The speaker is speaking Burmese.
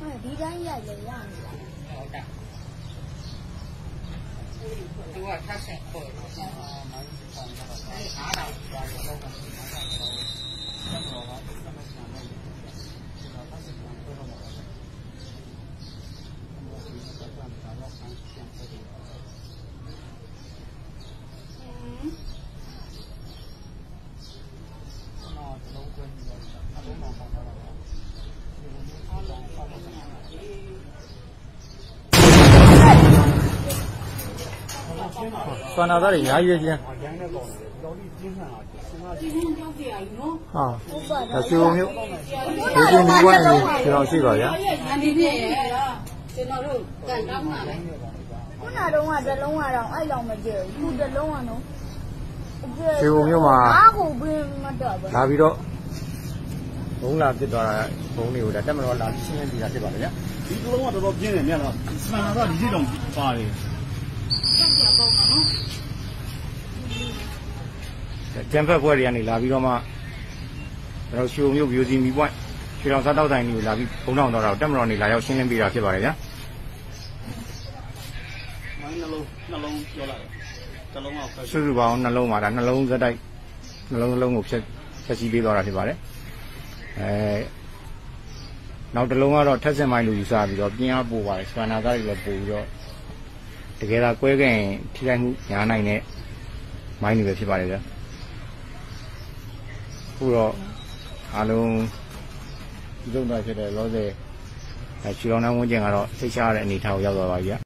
ဟုတ်ဒီတိုင်းရိုက်လေရနေလားဟုတ်တာသူကထပ်ဆက်ပေါ်တယ်အဲအားတော့ ဆွမ်းနာသားတွေအများကြီးပဲကျင်းရမ်းတဲ့ကောင်တွေတော်တော်ကြီးပြင်းထန်တာစဉ်းစားကြည့်ဟာဟုတ်ပါဒါစီုံမျိုးဒီဒီမီဝိုင်းနေကျွန်တော်ရှိပါဗျာအနေနဲ့ကျွန်တော်တို့ကန်တောင်းတာလေခုနတော့ကတစ်လုံးကတော့အဲ့လောက်မကျဘူးခုတစ်လုံးကတော့စီုံမျိုးမှာအားကိုဘင်းမတော့ဘူးလာပြီးတော့ဘုံလာပြစ်သွားတာဘုံတွေကိုဒါတက်မတော်လာရှင်းရှင်းပြတာဖြစ်ပါလေဗျာဒီကလုံးကတော်တော်ပြင်းတယ်မြတ်လားစမနာကဒီလိုတော့ပါတယ် ကျန်ဖက်ဘွဲတွေကနေလာပြီးတော့မှကျွန်တော်စီုံမျိုး view စီမီပွိုင်းရွှေတော်စားတောက်တိုင်းတွေကိုလာပြီးဘုံတော်တော်တော့တက်မတော်နေလာရောက်ရှင်းလင်းပြတာဖြစ်ပါလေဗျာမိုင်းနှလုံးနှလုံးပြောလိုက်တလုံးကဖက်စုစုပေါင်းနှလုံးပါဒါနှလုံးစက်တိုက်နှလုံးလုံးကိုဖြတ်ဖြတ်စီးပေးသွားတာဖြစ်ပါတယ်အဲနောက်တစ်လုံးကတော့ထက်စင်မိုင်းလို့ယူဆပြီးတော့ပြင်းအားပို့ပါတယ်စပန်နာသားတွေလည်းပို့ပြီးတော့ တကယ်တော့ကွဲခဲ့ရင်ထိခိုက်မှုညာနိုင်တဲ့မိုင်းတွေပဲဖြစ်ပါတယ်ဗျာအခုတော့အားလုံးဒီလိုတော့ဖြစ်တဲ့လောဆယ်အဲချီလောင်းနှဝန်းကျင်ကတော့သိချရတဲ့အနေအထားကိုရောက်သွားပါပြီဗျာ